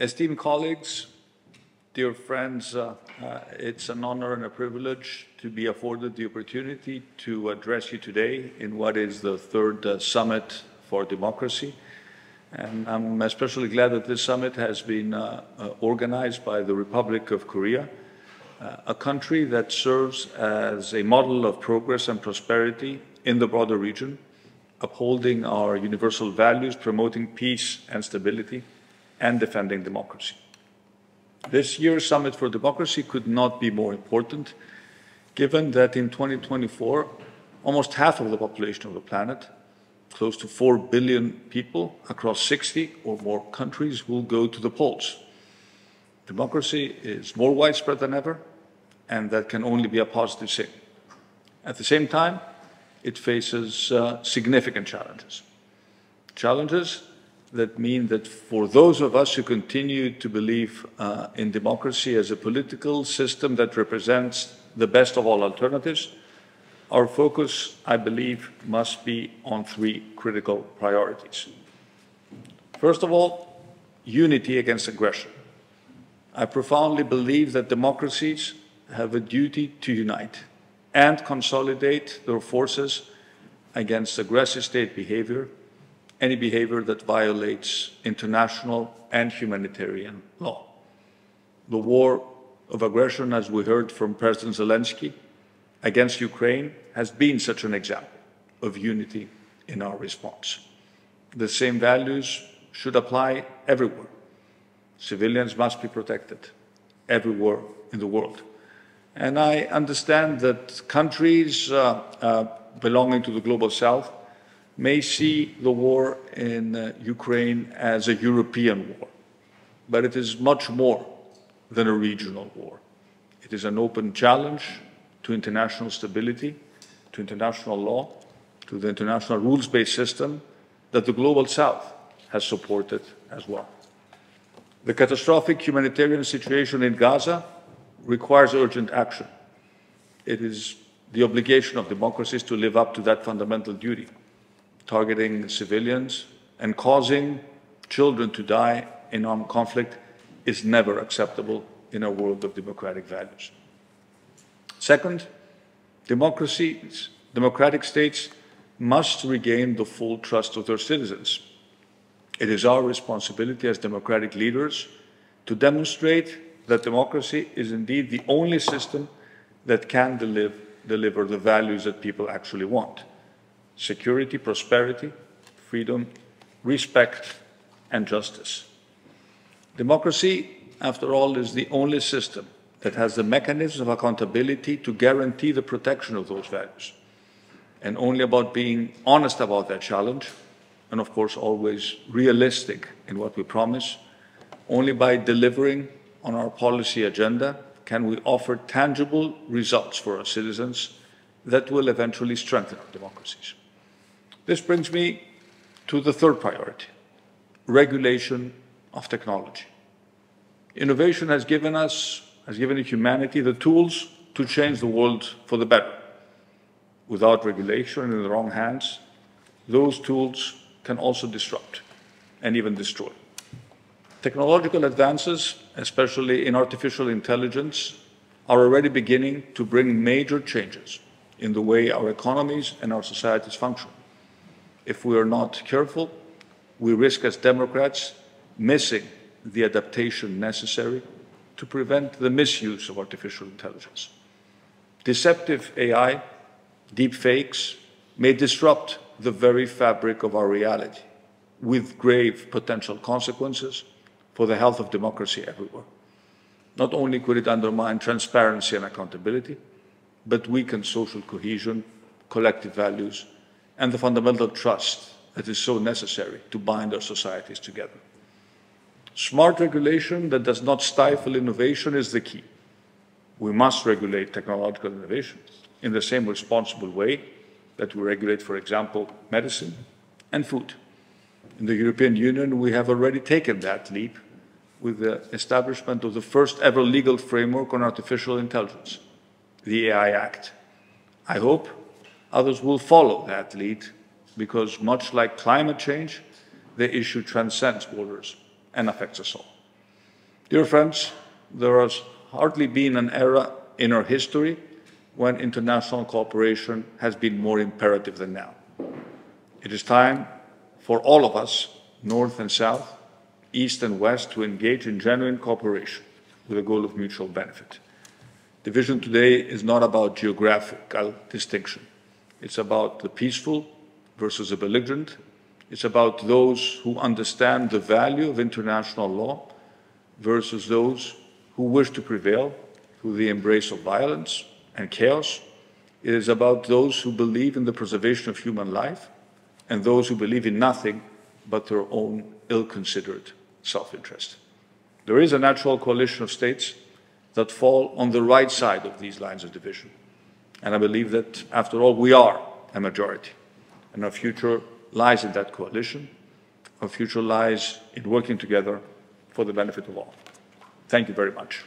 Esteemed colleagues, dear friends, uh, uh, it's an honor and a privilege to be afforded the opportunity to address you today in what is the third uh, Summit for Democracy. And I'm especially glad that this summit has been uh, uh, organized by the Republic of Korea, uh, a country that serves as a model of progress and prosperity in the broader region, upholding our universal values, promoting peace and stability, and defending democracy. This year's Summit for Democracy could not be more important, given that in 2024, almost half of the population of the planet, close to 4 billion people across 60 or more countries, will go to the polls. Democracy is more widespread than ever, and that can only be a positive thing. At the same time, it faces uh, significant challenges. Challenges that mean that for those of us who continue to believe uh, in democracy as a political system that represents the best of all alternatives, our focus, I believe, must be on three critical priorities. First of all, unity against aggression. I profoundly believe that democracies have a duty to unite and consolidate their forces against aggressive state behavior any behavior that violates international and humanitarian law. The war of aggression, as we heard from President Zelensky, against Ukraine has been such an example of unity in our response. The same values should apply everywhere. Civilians must be protected everywhere in the world. And I understand that countries uh, uh, belonging to the global south may see the war in uh, Ukraine as a European war, but it is much more than a regional war. It is an open challenge to international stability, to international law, to the international rules based system that the global south has supported as well. The catastrophic humanitarian situation in Gaza requires urgent action. It is the obligation of democracies to live up to that fundamental duty targeting civilians and causing children to die in armed conflict is never acceptable in a world of democratic values. Second, democracies, democratic states must regain the full trust of their citizens. It is our responsibility as democratic leaders to demonstrate that democracy is indeed the only system that can deliver, deliver the values that people actually want security, prosperity, freedom, respect, and justice. Democracy, after all, is the only system that has the mechanisms of accountability to guarantee the protection of those values. And only about being honest about that challenge, and of course, always realistic in what we promise, only by delivering on our policy agenda can we offer tangible results for our citizens that will eventually strengthen our democracies. This brings me to the third priority regulation of technology. Innovation has given us, has given humanity the tools to change the world for the better. Without regulation in the wrong hands, those tools can also disrupt and even destroy. Technological advances, especially in artificial intelligence, are already beginning to bring major changes in the way our economies and our societies function. If we are not careful, we risk as Democrats missing the adaptation necessary to prevent the misuse of artificial intelligence. Deceptive AI, deep fakes, may disrupt the very fabric of our reality with grave potential consequences for the health of democracy everywhere. Not only could it undermine transparency and accountability, but weaken social cohesion, collective values, and the fundamental trust that is so necessary to bind our societies together. Smart regulation that does not stifle innovation is the key. We must regulate technological innovations in the same responsible way that we regulate, for example, medicine and food. In the European Union, we have already taken that leap with the establishment of the first ever legal framework on artificial intelligence, the AI Act. I hope Others will follow that lead because, much like climate change, the issue transcends borders and affects us all. Dear friends, there has hardly been an era in our history when international cooperation has been more imperative than now. It is time for all of us, North and South, East and West, to engage in genuine cooperation with the goal of mutual benefit. The vision today is not about geographical distinction. It's about the peaceful versus the belligerent. It's about those who understand the value of international law versus those who wish to prevail through the embrace of violence and chaos. It is about those who believe in the preservation of human life and those who believe in nothing but their own ill considered self interest. There is a natural coalition of states that fall on the right side of these lines of division. And I believe that, after all, we are a majority. And our future lies in that coalition. Our future lies in working together for the benefit of all. Thank you very much.